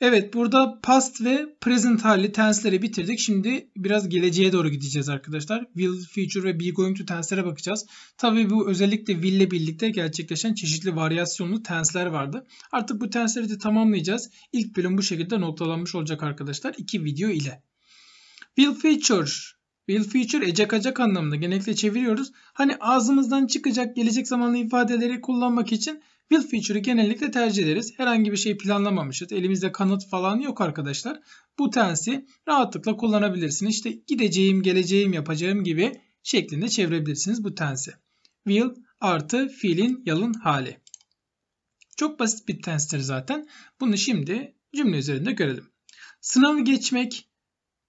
Evet burada past ve present hali tense'leri bitirdik. Şimdi biraz geleceğe doğru gideceğiz arkadaşlar. Will, future ve be going to tense'lere bakacağız. Tabii bu özellikle will ile birlikte gerçekleşen çeşitli varyasyonlu tense'ler vardı. Artık bu tense'leri de tamamlayacağız. İlk bölüm bu şekilde noktalanmış olacak arkadaşlar. iki video ile. Will feature will future ecek acak anlamında genellikle çeviriyoruz. Hani ağzımızdan çıkacak gelecek zamanlı ifadeleri kullanmak için Will feature'ı genellikle tercih ederiz. Herhangi bir şey planlamamışız. Elimizde kanıt falan yok arkadaşlar. Bu tensi rahatlıkla kullanabilirsiniz. İşte gideceğim, geleceğim, yapacağım gibi şeklinde çevirebilirsiniz bu tensi. Will artı fiilin yalın hali. Çok basit bir tenstir zaten. Bunu şimdi cümle üzerinde görelim. Sınavı geçmek,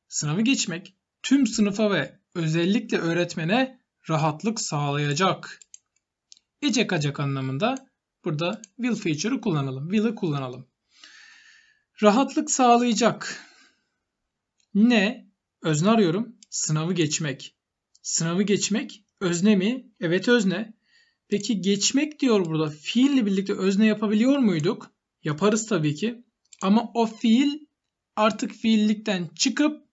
sınavı geçmek tüm sınıfa ve özellikle öğretmene rahatlık sağlayacak. Ecek acak anlamında Burada will feature'ı kullanalım. Will'ı kullanalım. Rahatlık sağlayacak. Ne? Özne arıyorum. Sınavı geçmek. Sınavı geçmek özne mi? Evet özne. Peki geçmek diyor burada. Fiille birlikte özne yapabiliyor muyduk? Yaparız tabii ki. Ama o fiil artık fiillikten çıkıp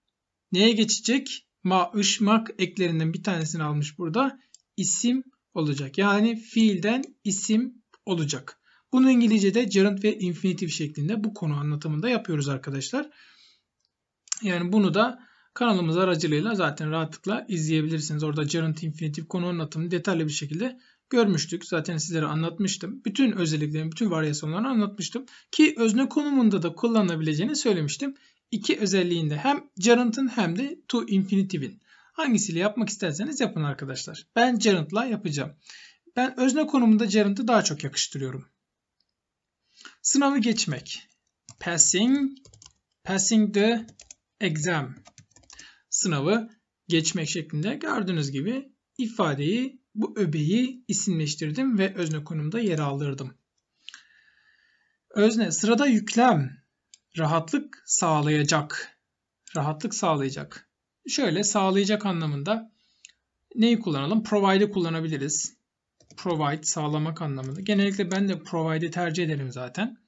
neye geçecek? Ma, ışmak eklerinden bir tanesini almış burada. İsim olacak. Yani fiilden isim olacak. Bunu İngilizce'de gerund ve infinitif şeklinde bu konu anlatımında yapıyoruz arkadaşlar. Yani bunu da kanalımız aracılığıyla zaten rahatlıkla izleyebilirsiniz. Orada gerund infinitif konu anlatımını detaylı bir şekilde görmüştük. Zaten sizlere anlatmıştım. Bütün özelliklerini, bütün varyasyonlarını anlatmıştım. Ki özne konumunda da kullanılabileceğini söylemiştim. İki özelliğinde hem gerund'ın hem de to infinitif'in. Hangisiyle yapmak isterseniz yapın arkadaşlar. Ben gerund'la yapacağım. Ben özne konumunda gerund'ı daha çok yakıştırıyorum. Sınavı geçmek. Passing, passing the exam. Sınavı geçmek şeklinde gördüğünüz gibi ifadeyi, bu öbeği isimleştirdim ve özne konumda yer aldırdım. Özne sırada yüklem. Rahatlık sağlayacak. Rahatlık sağlayacak. Şöyle sağlayacak anlamında neyi kullanalım? Provide'i kullanabiliriz provide sağlamak anlamında. Genellikle ben de provide'i tercih ederim zaten.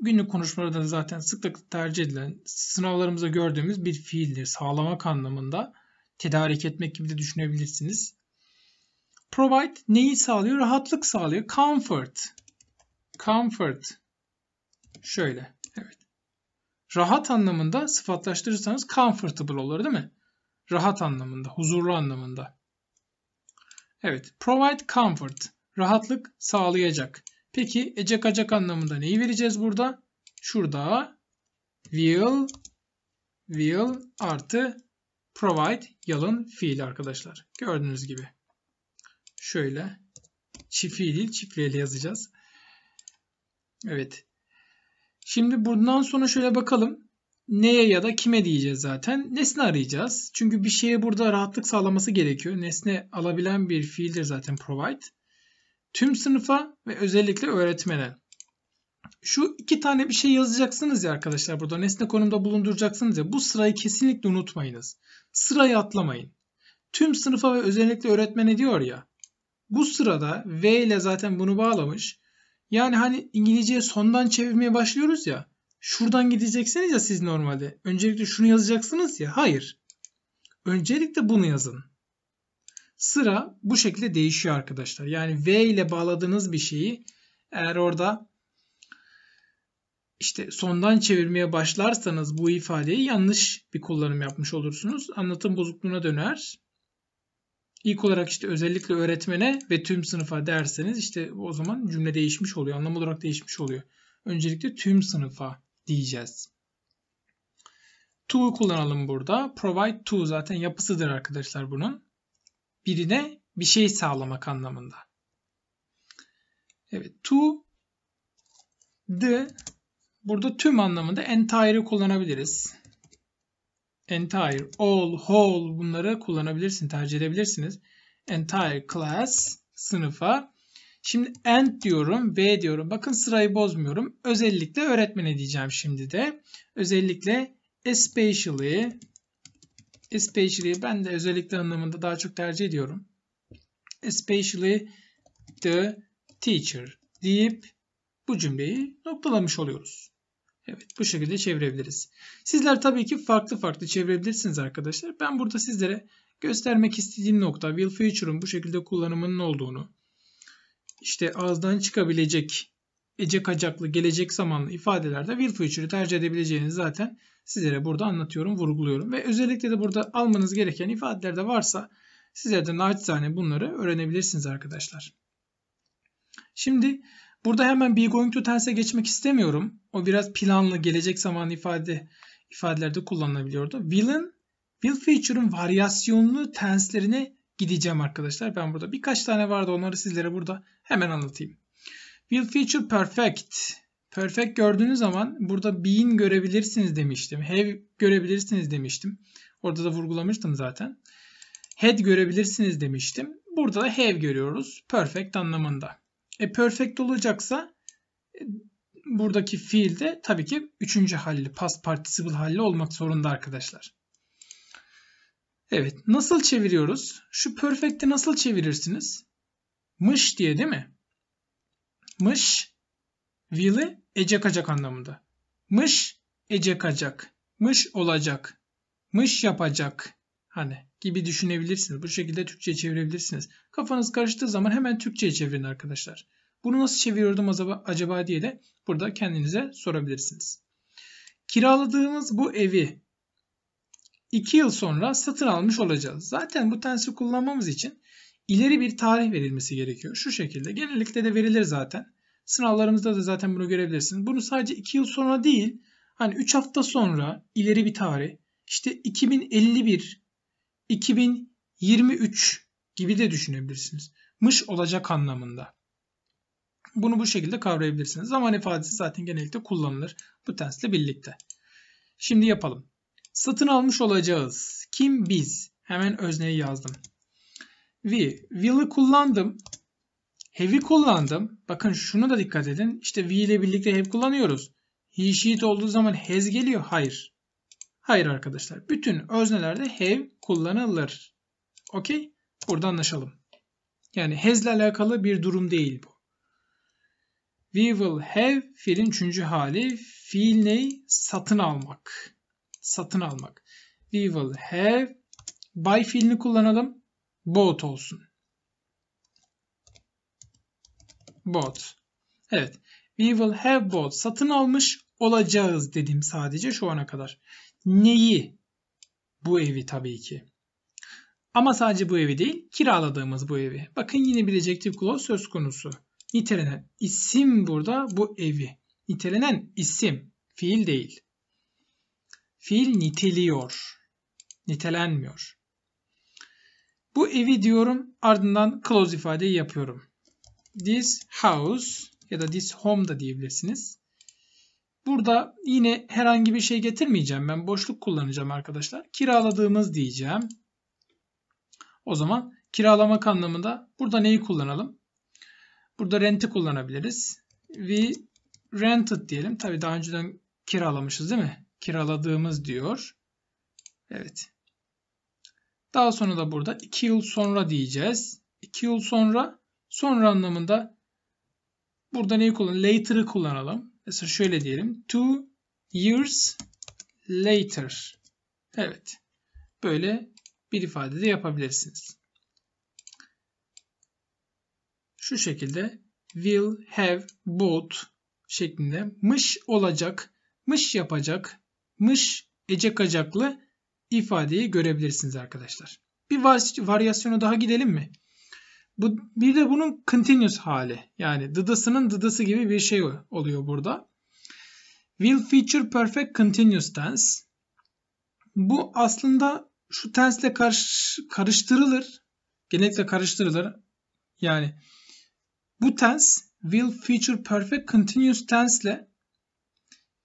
Günlük konuşmalarda zaten sıklıkla tercih edilen sınavlarımızda gördüğümüz bir fiildir. Sağlamak anlamında tedarik etmek gibi de düşünebilirsiniz. Provide neyi sağlıyor? Rahatlık sağlıyor. Comfort. Comfort. Şöyle. Evet. Rahat anlamında sıfatlaştırırsanız comfortable olur değil mi? Rahat anlamında, huzurlu anlamında. Evet. Provide comfort. Rahatlık sağlayacak. Peki ecek acak anlamında neyi vereceğiz burada? Şurada will will artı provide yalın fiil arkadaşlar. Gördüğünüz gibi. Şöyle çift fiil değil çiftliğiyle yazacağız. Evet. Şimdi bundan sonra şöyle bakalım neye ya da kime diyeceğiz zaten. Nesne arayacağız. Çünkü bir şeye burada rahatlık sağlaması gerekiyor. Nesne alabilen bir fiildir zaten provide. Tüm sınıfa ve özellikle öğretmene. Şu iki tane bir şey yazacaksınız ya arkadaşlar burada. Nesne konumda bulunduracaksınız ya. Bu sırayı kesinlikle unutmayınız. Sırayı atlamayın. Tüm sınıfa ve özellikle öğretmene diyor ya. Bu sırada V ile zaten bunu bağlamış. Yani hani İngilizceye sondan çevirmeye başlıyoruz ya. Şuradan gideceksiniz ya siz normalde. Öncelikle şunu yazacaksınız ya. Hayır. Öncelikle bunu yazın. Sıra bu şekilde değişiyor arkadaşlar. Yani V ile bağladığınız bir şeyi eğer orada işte sondan çevirmeye başlarsanız bu ifadeyi yanlış bir kullanım yapmış olursunuz. Anlatım bozukluğuna döner. İlk olarak işte özellikle öğretmene ve tüm sınıfa derseniz işte o zaman cümle değişmiş oluyor. Anlam olarak değişmiş oluyor. Öncelikle tüm sınıfa diyeceğiz. To kullanalım burada. Provide to zaten yapısıdır arkadaşlar bunun. Birine bir şey sağlamak anlamında. Evet. To the burada tüm anlamında entire'ı kullanabiliriz. Entire, all, whole bunları kullanabilirsin, tercih edebilirsiniz. Entire class sınıfa Şimdi and diyorum, v diyorum. Bakın sırayı bozmuyorum. Özellikle öğretmene diyeceğim şimdi de. Özellikle especially especially ben de özellikle anlamında daha çok tercih ediyorum. Especially the teacher deyip bu cümleyi noktalamış oluyoruz. Evet bu şekilde çevirebiliriz. Sizler tabii ki farklı farklı çevirebilirsiniz arkadaşlar. Ben burada sizlere göstermek istediğim nokta will future'ın bu şekilde kullanımının olduğunu, işte ağızdan çıkabilecek ece kacaklı gelecek zamanlı ifadelerde will future'ı tercih edebileceğinizi zaten sizlere burada anlatıyorum, vurguluyorum. Ve özellikle de burada almanız gereken ifadeler de varsa sizler de naçizane bunları öğrenebilirsiniz arkadaşlar. Şimdi burada hemen be going to tense'e geçmek istemiyorum. O biraz planlı gelecek zamanlı ifade ifadelerde kullanılabiliyordu. Will'ın will feature'ın varyasyonlu tense'lerine gideceğim arkadaşlar. Ben burada birkaç tane vardı onları sizlere burada hemen anlatayım. Will feature perfect. Perfect gördüğünüz zaman burada being görebilirsiniz demiştim. Have görebilirsiniz demiştim. Orada da vurgulamıştım zaten. Had görebilirsiniz demiştim. Burada da have görüyoruz. Perfect anlamında. E perfect olacaksa e, buradaki fiil de tabii ki üçüncü halli, past participle halli olmak zorunda arkadaşlar. Evet, nasıl çeviriyoruz? Şu perfect'i nasıl çevirirsiniz? Mış diye değil mi? Mış, will'i ecekacak anlamında. Mış, ecekacak. Mış olacak. Mış yapacak. Hani gibi düşünebilirsiniz. Bu şekilde Türkçe'ye çevirebilirsiniz. Kafanız karıştığı zaman hemen Türkçe'ye çevirin arkadaşlar. Bunu nasıl çeviriyordum acaba diye de burada kendinize sorabilirsiniz. Kiraladığımız bu evi 2 yıl sonra satın almış olacağız. Zaten bu tensi kullanmamız için ileri bir tarih verilmesi gerekiyor. Şu şekilde. Genellikle de verilir zaten. Sınavlarımızda da zaten bunu görebilirsiniz. Bunu sadece 2 yıl sonra değil, hani 3 hafta sonra ileri bir tarih, işte 2051, 2023 gibi de düşünebilirsiniz. Mış olacak anlamında. Bunu bu şekilde kavrayabilirsiniz. Zaman ifadesi zaten genellikle kullanılır bu tensle birlikte. Şimdi yapalım. Satın almış olacağız. Kim biz? Hemen özneyi yazdım. We. Will'ı kullandım. Have'i kullandım. Bakın şunu da dikkat edin. İşte we ile birlikte have kullanıyoruz. He, she olduğu zaman has geliyor. Hayır. Hayır arkadaşlar. Bütün öznelerde have kullanılır. Okey? Burada anlaşalım. Yani has ile alakalı bir durum değil bu. We will have fiilin üçüncü hali. Fiil ne? Satın almak. Satın almak. We will have buy fiilini kullanalım. Bought olsun. Bought. Evet. We will have bought. Satın almış olacağız dedim sadece şu ana kadar. Neyi? Bu evi tabii ki. Ama sadece bu evi değil, kiraladığımız bu evi. Bakın yine bir adjective clause söz konusu. Nitelenen isim burada bu evi. Nitelenen isim, fiil değil. Fiil niteliyor, nitelenmiyor. Bu evi diyorum ardından clause ifadeyi yapıyorum. This house ya da this home da diyebilirsiniz. Burada yine herhangi bir şey getirmeyeceğim. Ben boşluk kullanacağım arkadaşlar. Kiraladığımız diyeceğim. O zaman kiralamak anlamında burada neyi kullanalım? Burada rent'i kullanabiliriz. We rented diyelim. Tabi daha önceden kiralamışız değil mi? Kiraladığımız diyor. Evet. Daha sonra da burada 2 yıl sonra diyeceğiz. 2 yıl sonra sonra anlamında burada neyi kullanalım? Later'ı kullanalım. Mesela şöyle diyelim. Two years later. Evet. Böyle bir ifade de yapabilirsiniz. Şu şekilde will have bought şeklinde mış olacak, mış yapacak, mış ecekacaklı ifadeyi görebilirsiniz arkadaşlar. Bir varyasyonu daha gidelim mi? Bu, bir de bunun continuous hali. Yani dıdısının dıdısı gibi bir şey oluyor burada. Will feature perfect continuous tense. Bu aslında şu tense karış, karıştırılır. Genellikle karıştırılır. Yani bu tense will feature perfect continuous tense ile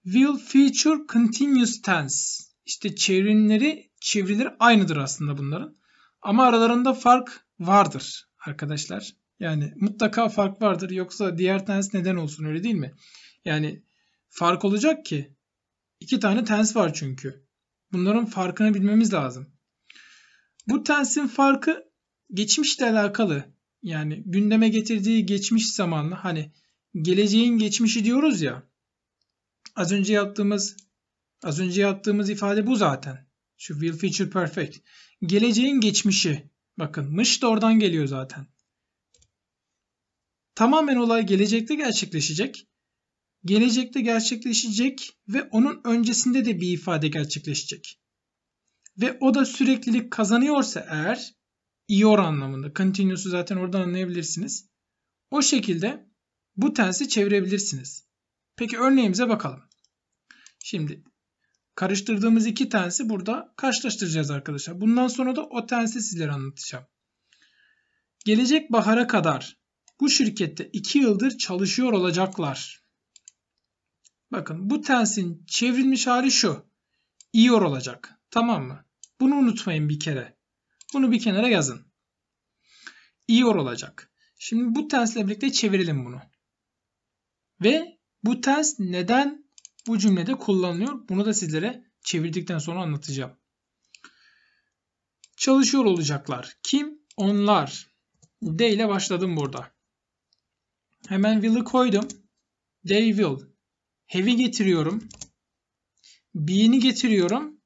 will feature continuous tense işte çevrimleri çevirileri aynıdır aslında bunların. Ama aralarında fark vardır arkadaşlar. Yani mutlaka fark vardır. Yoksa diğer tense neden olsun öyle değil mi? Yani fark olacak ki. iki tane tense var çünkü. Bunların farkını bilmemiz lazım. Bu tense'in farkı geçmişle alakalı. Yani gündeme getirdiği geçmiş zamanla hani geleceğin geçmişi diyoruz ya. Az önce yaptığımız az önce yaptığımız ifade bu zaten. Şu will feature perfect. Geleceğin geçmişi. Bakın mış da oradan geliyor zaten. Tamamen olay gelecekte gerçekleşecek. Gelecekte gerçekleşecek ve onun öncesinde de bir ifade gerçekleşecek. Ve o da süreklilik kazanıyorsa eğer ior anlamında. Continuous'u zaten oradan anlayabilirsiniz. O şekilde bu tensi çevirebilirsiniz. Peki örneğimize bakalım. Şimdi karıştırdığımız iki tensi burada karşılaştıracağız arkadaşlar. Bundan sonra da o tensi sizlere anlatacağım. Gelecek bahara kadar bu şirkette 2 yıldır çalışıyor olacaklar. Bakın bu tensin çevrilmiş hali şu. İyor olacak. Tamam mı? Bunu unutmayın bir kere. Bunu bir kenara yazın. İyor olacak. Şimdi bu tensle birlikte çevirelim bunu. Ve bu tens neden bu cümlede kullanılıyor? Bunu da sizlere çevirdikten sonra anlatacağım. Çalışıyor olacaklar. Kim? Onlar. D ile başladım burada. Hemen will'ı koydum. They will. Have'i getiriyorum. Be'ni getiriyorum.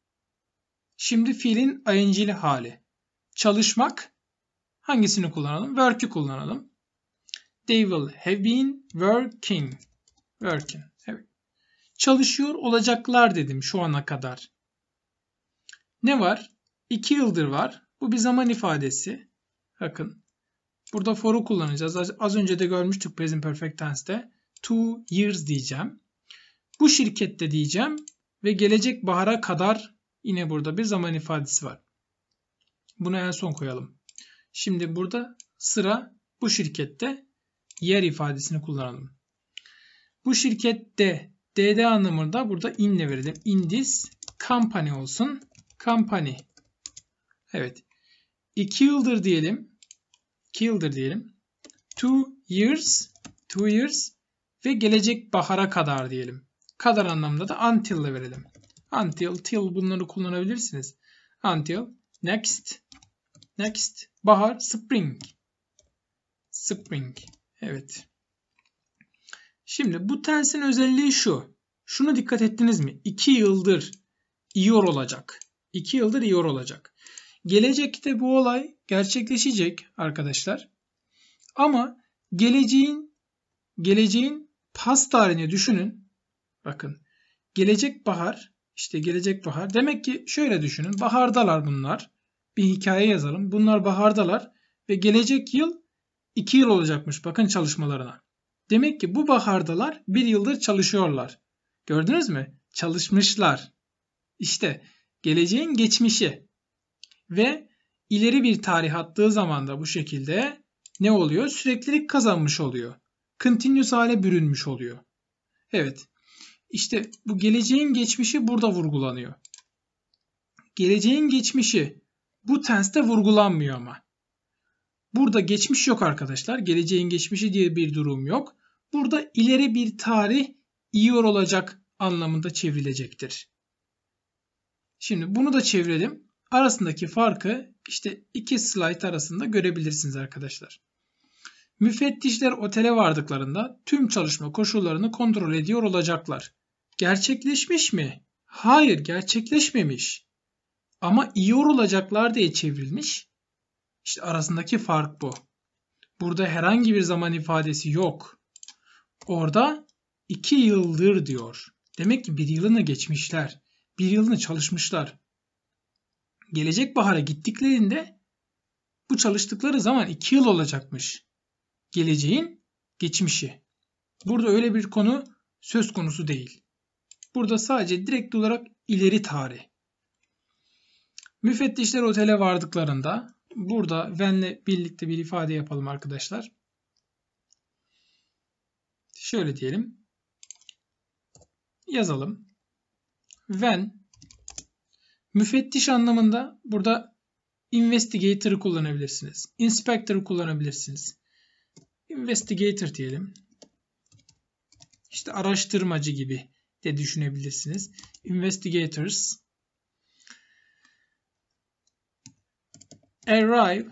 Şimdi fiilin ing'li hali. Çalışmak. Hangisini kullanalım? Work'ü kullanalım. They will have been working. Working. Çalışıyor olacaklar dedim şu ana kadar. Ne var? 2 yıldır var. Bu bir zaman ifadesi. Bakın. Burada for'u kullanacağız. Az önce de görmüştük present perfect tense'te. Two years diyeceğim. Bu şirkette diyeceğim ve gelecek bahara kadar yine burada bir zaman ifadesi var. Bunu en son koyalım. Şimdi burada sıra bu şirkette yer ifadesini kullanalım. Bu şirkette DD anlamında burada inle verelim. In this company olsun. Company. Evet. 2 yıldır diyelim. 2 yıldır diyelim. 2 years. 2 years. Ve gelecek bahara kadar diyelim. Kadar anlamında da until ile verelim. Until, till bunları kullanabilirsiniz. Until, next, next, bahar, spring. Spring. Evet. Şimdi bu tensin özelliği şu. Şuna dikkat ettiniz mi? 2 yıldır iyor olacak. 2 yıldır iyor olacak. Gelecekte bu olay gerçekleşecek arkadaşlar. Ama geleceğin geleceğin past tarihini düşünün. Bakın. Gelecek bahar, işte gelecek bahar. Demek ki şöyle düşünün. Bahardalar bunlar. Bir hikaye yazalım. Bunlar bahardalar ve gelecek yıl 2 yıl olacakmış bakın çalışmalarına. Demek ki bu bahardalar bir yıldır çalışıyorlar. Gördünüz mü? Çalışmışlar. İşte geleceğin geçmişi ve ileri bir tarih attığı zaman da bu şekilde ne oluyor? Süreklilik kazanmış oluyor. Continuous hale bürünmüş oluyor. Evet. İşte bu geleceğin geçmişi burada vurgulanıyor. Geleceğin geçmişi bu tenste vurgulanmıyor ama. Burada geçmiş yok arkadaşlar. Geleceğin geçmişi diye bir durum yok. Burada ileri bir tarih iyor olacak anlamında çevrilecektir. Şimdi bunu da çevirelim. Arasındaki farkı işte iki slide arasında görebilirsiniz arkadaşlar. Müfettişler otele vardıklarında tüm çalışma koşullarını kontrol ediyor olacaklar. Gerçekleşmiş mi? Hayır, gerçekleşmemiş. Ama iyor olacaklar diye çevrilmiş. İşte arasındaki fark bu. Burada herhangi bir zaman ifadesi yok. Orada iki yıldır diyor. Demek ki bir yılını geçmişler. Bir yılını çalışmışlar. Gelecek bahara gittiklerinde bu çalıştıkları zaman iki yıl olacakmış. Geleceğin geçmişi. Burada öyle bir konu söz konusu değil. Burada sadece direkt olarak ileri tarih. Müfettişler otele vardıklarında burada when'le birlikte bir ifade yapalım arkadaşlar. Şöyle diyelim. Yazalım. When müfettiş anlamında burada investigator'ı kullanabilirsiniz. Inspector'ı kullanabilirsiniz. Investigator diyelim. İşte araştırmacı gibi de düşünebilirsiniz. Investigators arrive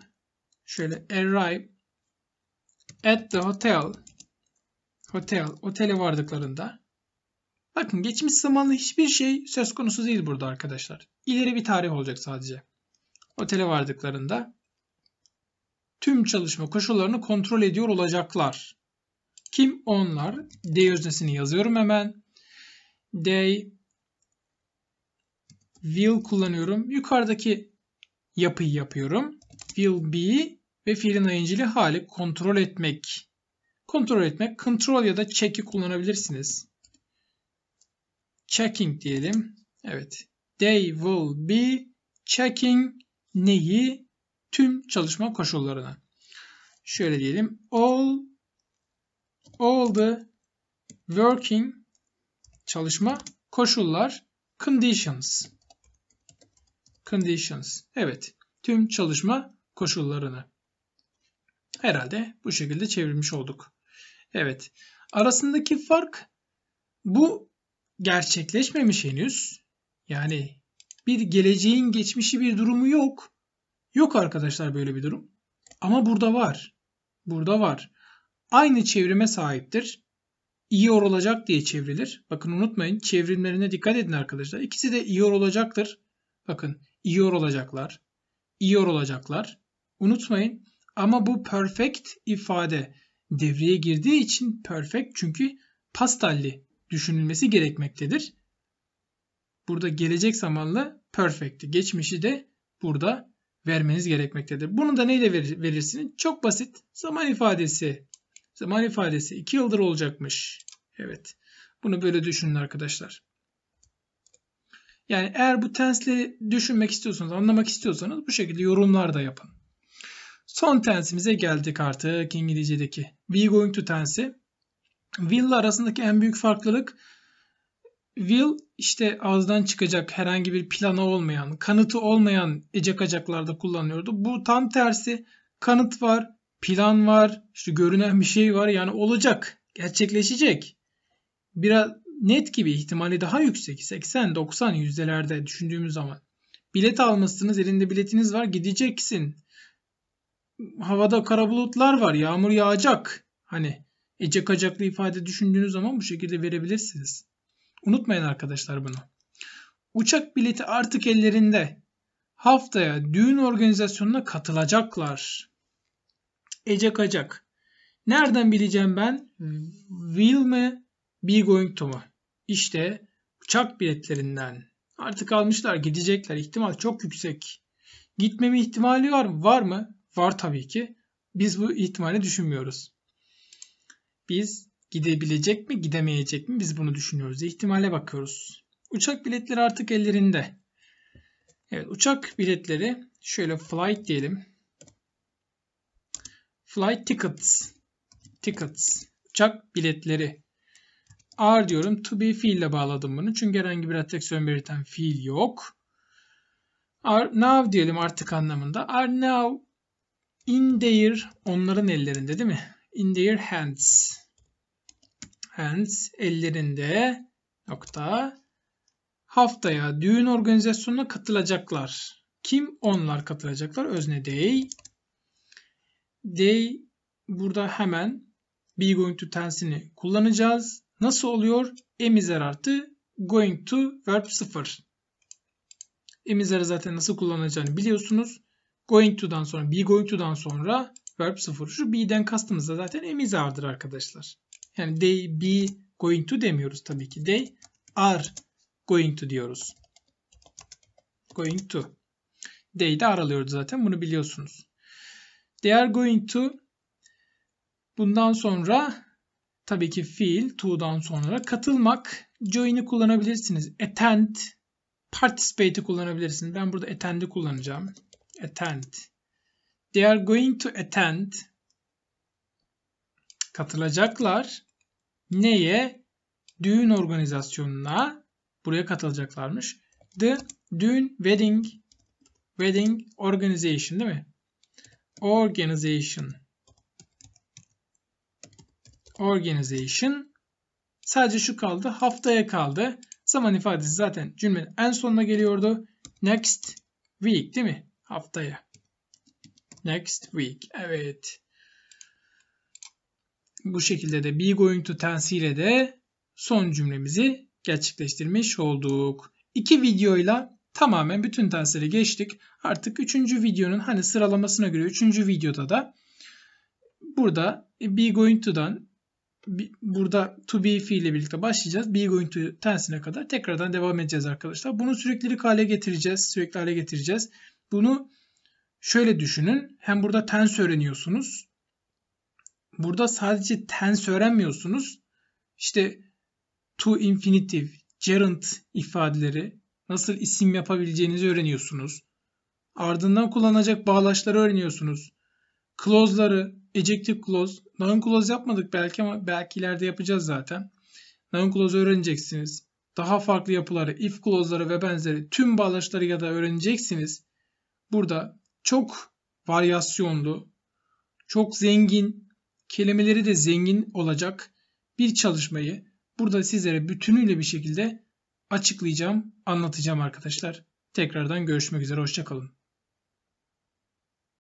şöyle arrive at the hotel hotel otele vardıklarında Bakın geçmiş zamanlı hiçbir şey söz konusu değil burada arkadaşlar. İleri bir tarih olacak sadece. Otele vardıklarında tüm çalışma koşullarını kontrol ediyor olacaklar. Kim? Onlar. They öznesini yazıyorum hemen. They will kullanıyorum. Yukarıdaki yapıyı yapıyorum. Will be ve fiilin ayıncılı hali kontrol etmek. Kontrol etmek. Control ya da check'i kullanabilirsiniz. Checking diyelim. Evet. They will be checking neyi? Tüm çalışma koşullarını. Şöyle diyelim. All all the working çalışma koşullar conditions conditions evet tüm çalışma koşullarını herhalde bu şekilde çevirmiş olduk. Evet arasındaki fark bu gerçekleşmemiş henüz yani bir geleceğin geçmişi bir durumu yok. Yok arkadaşlar böyle bir durum. Ama burada var. Burada var aynı çevrime sahiptir. İyi olacak diye çevrilir. Bakın unutmayın çevrimlerine dikkat edin arkadaşlar. İkisi de iyi olacaktır. Bakın iyi olacaklar. İyi olacaklar. Unutmayın ama bu perfect ifade devreye girdiği için perfect çünkü pastalli düşünülmesi gerekmektedir. Burada gelecek zamanlı perfect'i, geçmişi de burada vermeniz gerekmektedir. Bunu da neyle verirsiniz? Çok basit. Zaman ifadesi Zaman ifadesi 2 yıldır olacakmış. Evet. Bunu böyle düşünün arkadaşlar. Yani eğer bu tensle düşünmek istiyorsanız, anlamak istiyorsanız bu şekilde yorumlar da yapın. Son tensimize geldik artık İngilizce'deki. We going to tensi. Will arasındaki en büyük farklılık will işte ağızdan çıkacak herhangi bir planı olmayan, kanıtı olmayan ecek acaklarda kullanılıyordu. Bu tam tersi kanıt var, plan var, işte görünen bir şey var. Yani olacak, gerçekleşecek. Biraz net gibi ihtimali daha yüksek. 80, 90 yüzdelerde düşündüğümüz zaman. Bilet almışsınız, elinde biletiniz var, gideceksin. Havada kara bulutlar var, yağmur yağacak. Hani ece kacaklı ifade düşündüğünüz zaman bu şekilde verebilirsiniz. Unutmayın arkadaşlar bunu. Uçak bileti artık ellerinde. Haftaya düğün organizasyonuna katılacaklar. Ece Kacak. Nereden bileceğim ben? Will mi? Be going to mu? İşte uçak biletlerinden. Artık almışlar gidecekler. İhtimal çok yüksek. Gitmeme ihtimali var mı? Var mı? Var tabii ki. Biz bu ihtimali düşünmüyoruz. Biz gidebilecek mi gidemeyecek mi biz bunu düşünüyoruz. İhtimale bakıyoruz. Uçak biletleri artık ellerinde. Evet uçak biletleri şöyle flight diyelim. Flight tickets. Tickets. Uçak biletleri. Are diyorum. To be fiil ile bağladım bunu. Çünkü herhangi bir adjeksiyon belirten fiil yok. Are now diyelim artık anlamında. Are now in their onların ellerinde değil mi? In their hands. Hands ellerinde nokta haftaya düğün organizasyonuna katılacaklar. Kim? Onlar katılacaklar. Özne they. They burada hemen be going to tense'ini kullanacağız. Nasıl oluyor? Emizer artı going to verb 0. Emizer'i zaten nasıl kullanacağını biliyorsunuz. Going to'dan sonra, be going to'dan sonra verb 0. Şu be'den kastımız da zaten emizardır arkadaşlar. Yani they be going to demiyoruz tabii ki. They are going to diyoruz. Going to. They de aralıyordu zaten. Bunu biliyorsunuz. They are going to bundan sonra tabii ki fiil to'dan sonra katılmak join'i kullanabilirsiniz. Attend participate'i kullanabilirsiniz. Ben burada attend'i kullanacağım. Attend. They are going to attend katılacaklar. Neye? Düğün organizasyonuna buraya katılacaklarmış. The düğün wedding wedding organization değil mi? organization organization. Sadece şu kaldı haftaya kaldı. Zaman ifadesi zaten cümlenin en sonuna geliyordu. Next week değil mi? Haftaya. Next week evet. Bu şekilde de be going to tense ile de son cümlemizi gerçekleştirmiş olduk. İki videoyla tamamen bütün tensleri geçtik. Artık üçüncü videonun hani sıralamasına göre üçüncü videoda da burada be going to'dan burada to be fiil birlikte başlayacağız. Be going to tensine kadar tekrardan devam edeceğiz arkadaşlar. Bunu süreklilik hale getireceğiz. Sürekli hale getireceğiz. Bunu şöyle düşünün. Hem burada tens öğreniyorsunuz. Burada sadece tens öğrenmiyorsunuz. İşte to infinitive, gerund ifadeleri nasıl isim yapabileceğinizi öğreniyorsunuz. Ardından kullanacak bağlaçları öğreniyorsunuz. Clause'ları, ejective clause, noun clause yapmadık belki ama belki ileride yapacağız zaten. Noun clause öğreneceksiniz. Daha farklı yapıları, if clause'ları ve benzeri tüm bağlaçları ya da öğreneceksiniz. Burada çok varyasyonlu, çok zengin, kelimeleri de zengin olacak bir çalışmayı burada sizlere bütünüyle bir şekilde açıklayacağım, anlatacağım arkadaşlar. Tekrardan görüşmek üzere, hoşçakalın.